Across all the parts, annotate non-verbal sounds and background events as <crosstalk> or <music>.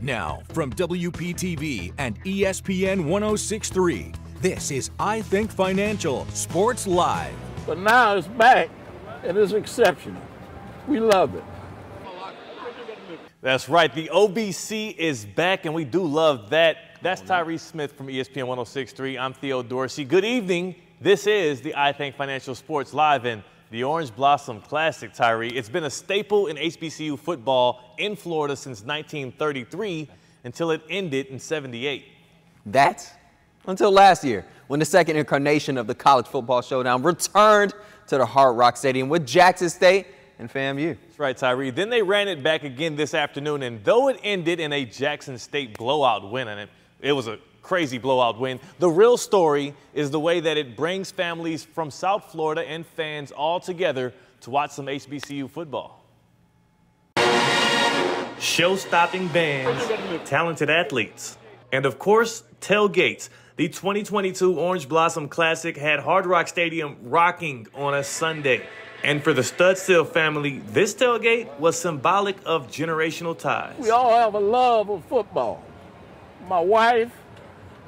Now, from WPTV and E ESPN 1063, this is I Think Financial Sports Live. But now it's back and it's exceptional. We love it. That's right. The OBC is back, and we do love that. That's oh, Tyree Smith from ESPN 1063. I'm Theo Dorsey. Good evening. This is the I Think Financial Sports Live and the Orange Blossom Classic, Tyree. It's been a staple in HBCU football in Florida since 1933 until it ended in 78. That until last year when the second incarnation of the college football showdown returned to the Hard Rock Stadium with Jackson State and FAMU. That's right, Tyree. Then they ran it back again this afternoon, and though it ended in a Jackson State blowout win, and it, it was a crazy blowout win, the real story is the way that it brings families from South Florida and fans all together to watch some HBCU football. Show-stopping bands, talented athletes, and of course, tailgates. The 2022 Orange Blossom Classic had Hard Rock Stadium rocking on a Sunday. And for the Studstill family, this tailgate was symbolic of generational ties. We all have a love of football. My wife,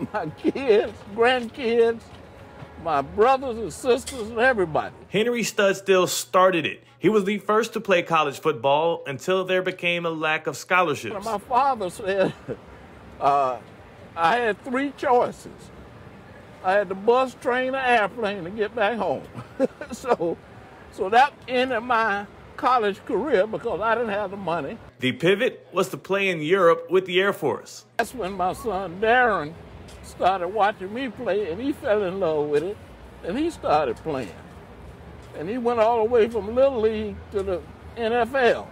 <laughs> my kids, grandkids, my brothers and sisters, and everybody. Henry Studstill started it. He was the first to play college football until there became a lack of scholarships. My father said <laughs> uh, I had three choices. I had the bus, train, or airplane to get back home. <laughs> so, so that ended my college career because I didn't have the money. The pivot was to play in Europe with the Air Force. That's when my son Darren started watching me play, and he fell in love with it, and he started playing. And he went all the way from Little League to the NFL.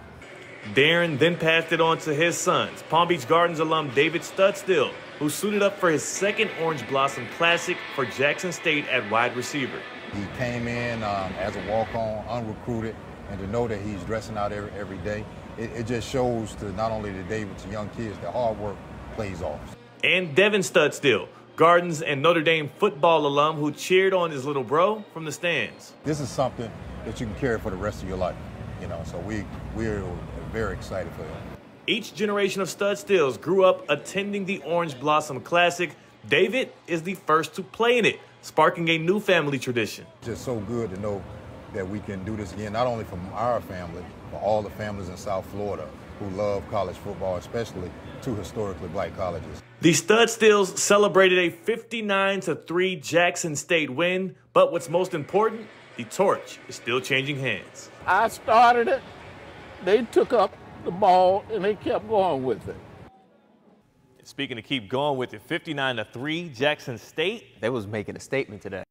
Darren then passed it on to his sons, Palm Beach Gardens alum David Studstill, who suited up for his second Orange Blossom Classic for Jackson State at wide receiver. He came in um, as a walk-on, unrecruited, and to know that he's dressing out every, every day, it, it just shows to not only the David to young kids that hard work plays off. And Devin Studstill, Gardens and Notre Dame football alum who cheered on his little bro from the stands. This is something that you can carry for the rest of your life, you know. So we we're very excited for him. Each generation of Studstills grew up attending the Orange Blossom Classic. David is the first to play in it, sparking a new family tradition. Just so good to know that we can do this again, not only from our family, but all the families in South Florida who love college football, especially two historically black colleges. The Studstills celebrated a 59 3 Jackson State win, but what's most important, the torch is still changing hands. I started it, they took up the ball, and they kept going with it. Speaking to keep going with it, 59 3 Jackson State. They was making a statement today.